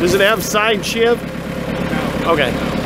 Does it have side shift? Okay.